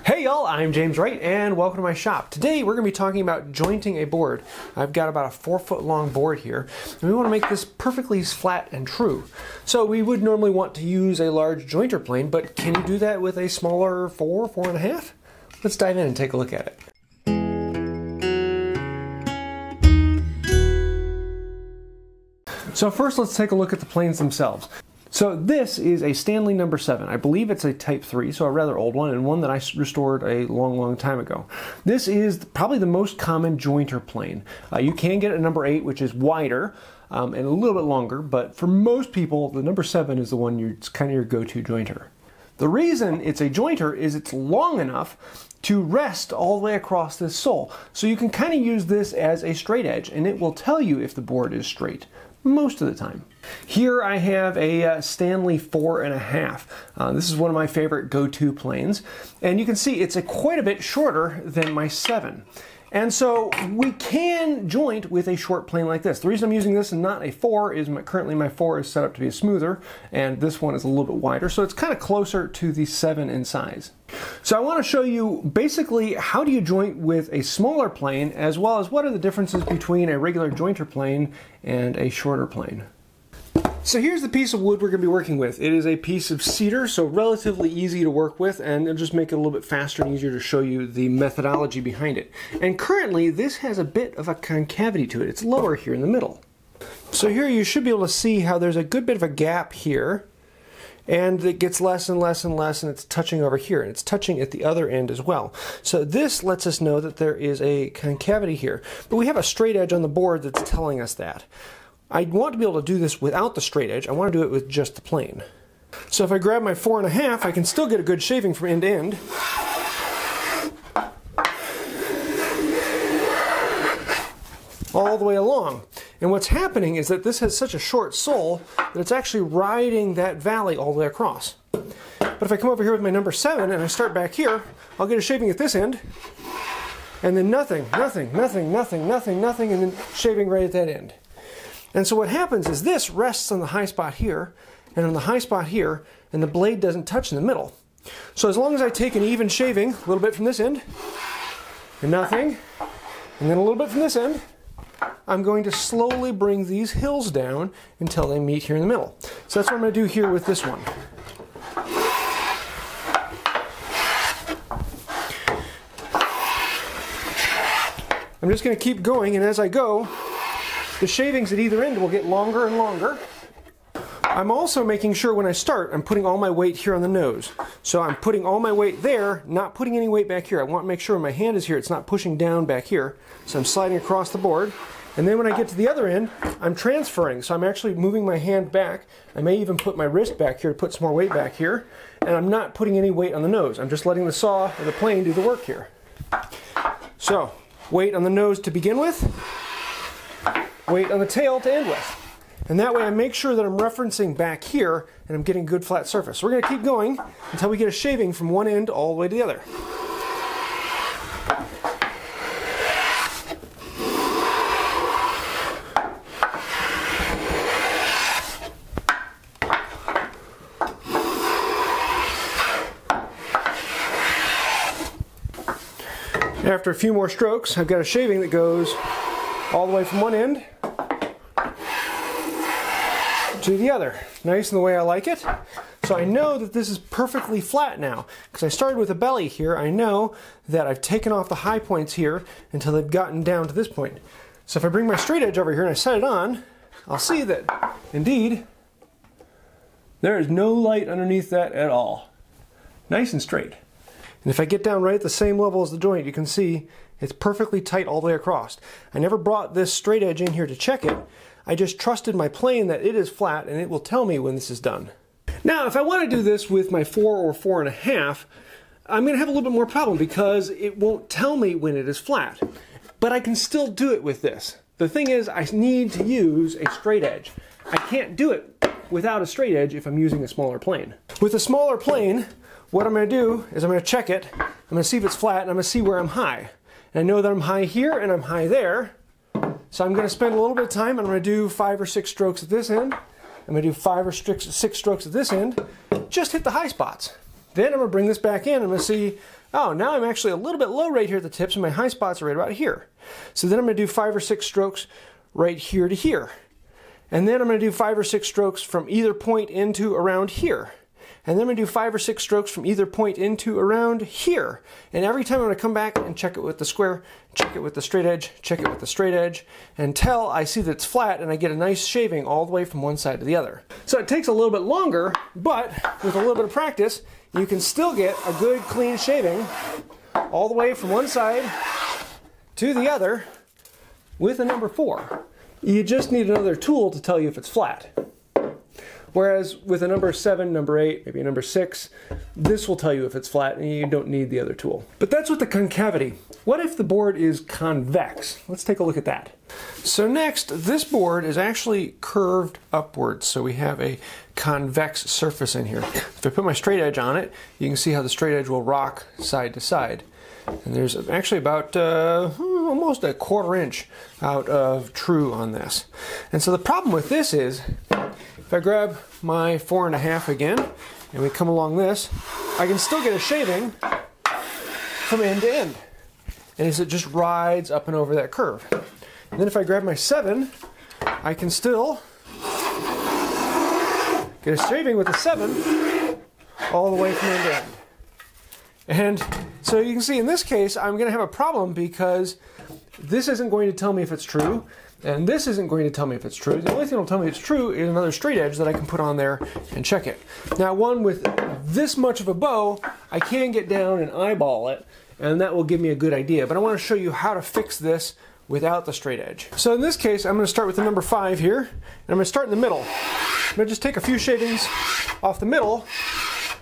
Hey y'all, I'm James Wright and welcome to my shop. Today we're going to be talking about jointing a board. I've got about a four foot long board here and we want to make this perfectly flat and true. So we would normally want to use a large jointer plane, but can you do that with a smaller four, four and a half? Let's dive in and take a look at it. So first let's take a look at the planes themselves. So this is a Stanley number 7. I believe it's a Type 3, so a rather old one, and one that I restored a long, long time ago. This is probably the most common jointer plane. Uh, you can get a number 8, which is wider, um, and a little bit longer, but for most people, the number 7 is the one you it's kind of your go-to jointer. The reason it's a jointer is it's long enough to rest all the way across this sole. So you can kind of use this as a straight edge, and it will tell you if the board is straight most of the time. Here I have a uh, Stanley 4.5. Uh, this is one of my favorite go-to planes. And you can see it's a quite a bit shorter than my 7. And so we can joint with a short plane like this. The reason I'm using this and not a 4 is my, currently my 4 is set up to be smoother, and this one is a little bit wider, so it's kind of closer to the 7 in size. So I want to show you basically how do you joint with a smaller plane, as well as what are the differences between a regular jointer plane and a shorter plane. So here's the piece of wood we're going to be working with. It is a piece of cedar, so relatively easy to work with, and it'll just make it a little bit faster and easier to show you the methodology behind it. And currently, this has a bit of a concavity to it. It's lower here in the middle. So here you should be able to see how there's a good bit of a gap here, and it gets less and less and less, and it's touching over here, and it's touching at the other end as well. So this lets us know that there is a concavity here, but we have a straight edge on the board that's telling us that. I want to be able to do this without the straight edge. I want to do it with just the plane. So if I grab my four and a half, I can still get a good shaving from end to end. All the way along. And what's happening is that this has such a short sole that it's actually riding that valley all the way across. But if I come over here with my number seven and I start back here, I'll get a shaving at this end, and then nothing, nothing, nothing, nothing, nothing, nothing, and then shaving right at that end. And so what happens is this rests on the high spot here and on the high spot here, and the blade doesn't touch in the middle. So as long as I take an even shaving, a little bit from this end, and nothing, and then a little bit from this end, I'm going to slowly bring these hills down until they meet here in the middle. So that's what I'm going to do here with this one. I'm just going to keep going, and as I go, the shavings at either end will get longer and longer. I'm also making sure when I start, I'm putting all my weight here on the nose. So I'm putting all my weight there, not putting any weight back here. I want to make sure when my hand is here, it's not pushing down back here. So I'm sliding across the board. And then when I get to the other end, I'm transferring. So I'm actually moving my hand back. I may even put my wrist back here to put some more weight back here. And I'm not putting any weight on the nose. I'm just letting the saw or the plane do the work here. So, weight on the nose to begin with weight on the tail to end with. And that way I make sure that I'm referencing back here and I'm getting a good flat surface. So we're going to keep going until we get a shaving from one end all the way to the other. After a few more strokes, I've got a shaving that goes all the way from one end to the other. Nice in the way I like it. So I know that this is perfectly flat now. Because I started with a belly here, I know that I've taken off the high points here until they've gotten down to this point. So if I bring my straight edge over here and I set it on, I'll see that indeed there is no light underneath that at all. Nice and straight. And if I get down right at the same level as the joint, you can see it's perfectly tight all the way across. I never brought this straight edge in here to check it. I just trusted my plane that it is flat and it will tell me when this is done. Now, if I want to do this with my four or four and a half, I'm going to have a little bit more problem because it won't tell me when it is flat. But I can still do it with this. The thing is, I need to use a straight edge. I can't do it without a straight edge if I'm using a smaller plane. With a smaller plane, what I'm going to do is I'm going to check it, I'm going to see if it's flat, and I'm going to see where I'm high. And I know that I'm high here and I'm high there, so I'm going to spend a little bit of time. I'm going to do five or six strokes at this end. I'm going to do five or six strokes at this end. Just hit the high spots. Then I'm going to bring this back in. I'm going to see oh, now I'm actually a little bit low right here at the tips, and my high spots are right about here. So then I'm going to do five or six strokes right here to here. And then I'm going to do five or six strokes from either point into around here. And then I'm to do five or six strokes from either point into around here. And every time I'm to come back and check it with the square, check it with the straight edge, check it with the straight edge, until I see that it's flat and I get a nice shaving all the way from one side to the other. So it takes a little bit longer, but with a little bit of practice, you can still get a good clean shaving all the way from one side to the other with a number four. You just need another tool to tell you if it's flat. Whereas with a number 7, number 8, maybe a number 6, this will tell you if it's flat and you don't need the other tool. But that's with the concavity. What if the board is convex? Let's take a look at that. So next, this board is actually curved upwards, so we have a convex surface in here. If I put my straight edge on it, you can see how the straight edge will rock side to side. And there's actually about uh, almost a quarter inch out of true on this. And so the problem with this is, if I grab my four and a half again, and we come along this, I can still get a shaving from end to end. And as it just rides up and over that curve. And then if I grab my seven, I can still get a shaving with a seven all the way from end to end. And so you can see in this case, I'm going to have a problem because this isn't going to tell me if it's true, and this isn't going to tell me if it's true. The only thing that'll tell me it's true is another straight edge that I can put on there and check it. Now, one with this much of a bow, I can get down and eyeball it, and that will give me a good idea. But I want to show you how to fix this without the straight edge. So in this case, I'm going to start with the number five here, and I'm going to start in the middle. I'm going to just take a few shavings off the middle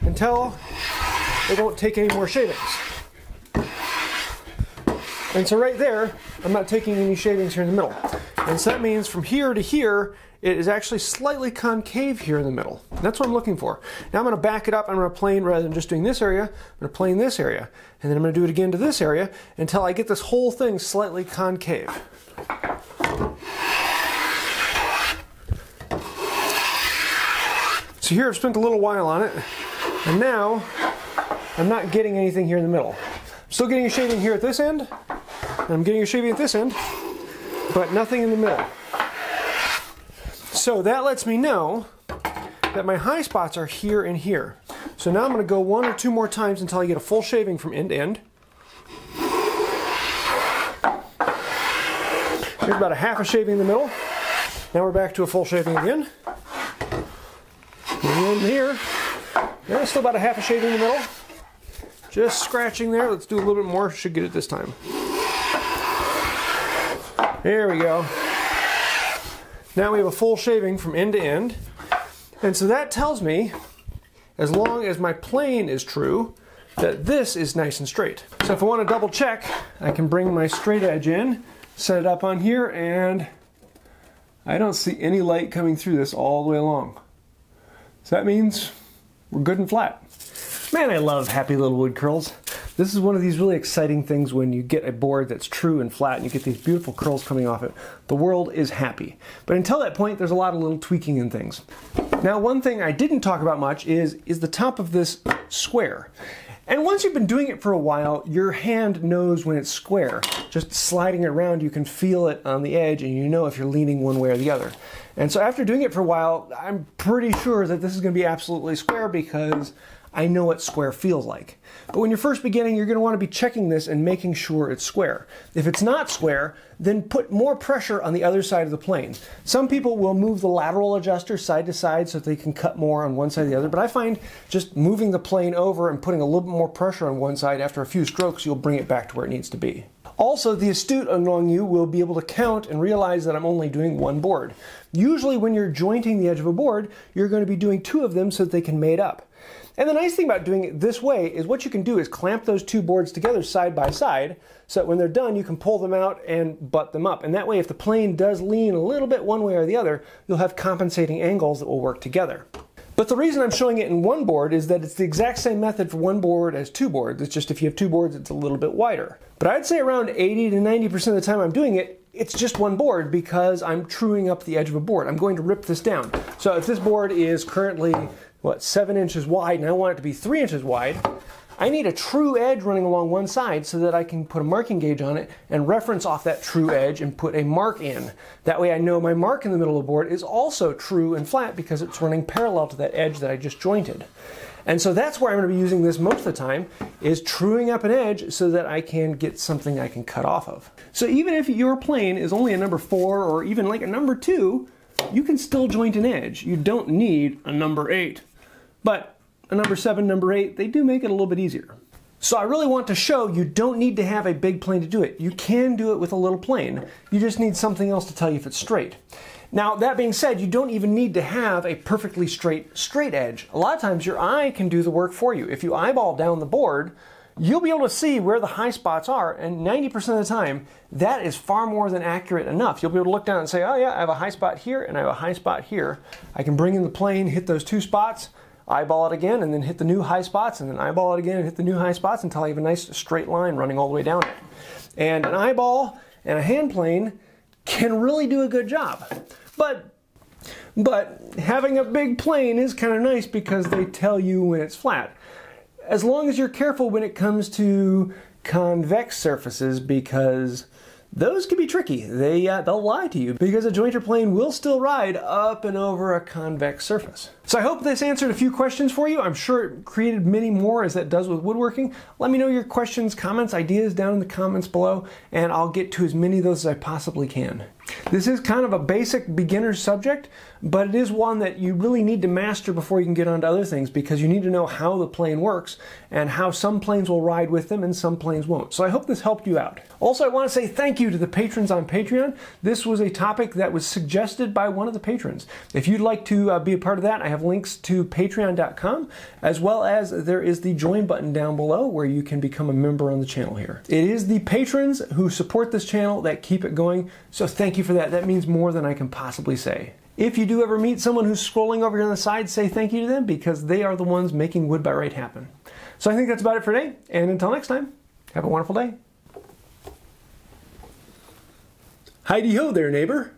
until it won't take any more shavings. And so right there, I'm not taking any shavings here in the middle. And so that means from here to here, it is actually slightly concave here in the middle. That's what I'm looking for. Now I'm going to back it up. I'm to plane rather than just doing this area. I'm going to plane this area. And then I'm going to do it again to this area until I get this whole thing slightly concave. So here I've spent a little while on it. And now I'm not getting anything here in the middle. Still getting a shaving here at this end. I'm getting a shaving at this end. But nothing in the middle. So that lets me know that my high spots are here and here. So now I'm going to go one or two more times until I get a full shaving from end to end. Here's about a half a shaving in the middle. Now we're back to a full shaving again. And here, there's still about a half a shaving in the middle. Just scratching there. Let's do a little bit more. Should get it this time. There we go. Now we have a full shaving from end to end. And so that tells me, as long as my plane is true, that this is nice and straight. So if I want to double check, I can bring my straight edge in, set it up on here, and I don't see any light coming through this all the way along. So that means we're good and flat. Man, I love happy little wood curls. This is one of these really exciting things when you get a board that's true and flat and you get these beautiful curls coming off it. The world is happy. But until that point, there's a lot of little tweaking and things. Now, one thing I didn't talk about much is, is the top of this square. And once you've been doing it for a while, your hand knows when it's square. Just sliding it around, you can feel it on the edge and you know if you're leaning one way or the other. And so after doing it for a while, I'm pretty sure that this is going to be absolutely square because I know what square feels like. But when you're first beginning, you're going to want to be checking this and making sure it's square. If it's not square, then put more pressure on the other side of the plane. Some people will move the lateral adjuster side to side so that they can cut more on one side or the other, but I find just moving the plane over and putting a little bit more pressure on one side after a few strokes, you'll bring it back to where it needs to be. Also, the astute among you will be able to count and realize that I'm only doing one board. Usually when you're jointing the edge of a board, you're going to be doing two of them so that they can mate up. And the nice thing about doing it this way is what you can do is clamp those two boards together side by side so that when they're done you can pull them out and butt them up. And that way if the plane does lean a little bit one way or the other, you'll have compensating angles that will work together. But the reason I'm showing it in one board is that it's the exact same method for one board as two boards. It's just if you have two boards, it's a little bit wider. But I'd say around 80 to 90% of the time I'm doing it, it's just one board because I'm truing up the edge of a board. I'm going to rip this down. So if this board is currently what, seven inches wide, and I want it to be three inches wide, I need a true edge running along one side so that I can put a marking gauge on it and reference off that true edge and put a mark in. That way I know my mark in the middle of the board is also true and flat because it's running parallel to that edge that I just jointed. And so that's where I'm going to be using this most of the time is truing up an edge so that I can get something I can cut off of. So even if your plane is only a number four or even like a number two, you can still joint an edge. You don't need a number eight. But a number seven, number eight, they do make it a little bit easier. So I really want to show you don't need to have a big plane to do it. You can do it with a little plane. You just need something else to tell you if it's straight. Now, that being said, you don't even need to have a perfectly straight, straight edge. A lot of times your eye can do the work for you. If you eyeball down the board, you'll be able to see where the high spots are, and 90% of the time, that is far more than accurate enough. You'll be able to look down and say, oh yeah, I have a high spot here, and I have a high spot here. I can bring in the plane, hit those two spots, eyeball it again, and then hit the new high spots, and then eyeball it again and hit the new high spots until I have a nice straight line running all the way down it. And an eyeball and a hand plane can really do a good job. But but having a big plane is kind of nice because they tell you when it's flat. As long as you're careful when it comes to convex surfaces because those can be tricky. They, uh, they'll lie to you because a jointer plane will still ride up and over a convex surface. So I hope this answered a few questions for you. I'm sure it created many more as that does with woodworking. Let me know your questions, comments, ideas down in the comments below, and I'll get to as many of those as I possibly can. This is kind of a basic beginner subject, but it is one that you really need to master before you can get on to other things because you need to know how the plane works and how some planes will ride with them and some planes won't. So I hope this helped you out. Also, I want to say thank you to the patrons on Patreon. This was a topic that was suggested by one of the patrons. If you'd like to uh, be a part of that, I have links to patreon.com as well as there is the join button down below where you can become a member on the channel here. It is the patrons who support this channel that keep it going, so thank you for that. That means more than I can possibly say. If you do ever meet someone who's scrolling over here on the side, say thank you to them because they are the ones making Wood by Wright happen. So I think that's about it for today, and until next time, have a wonderful day. Heidi ho there, neighbor.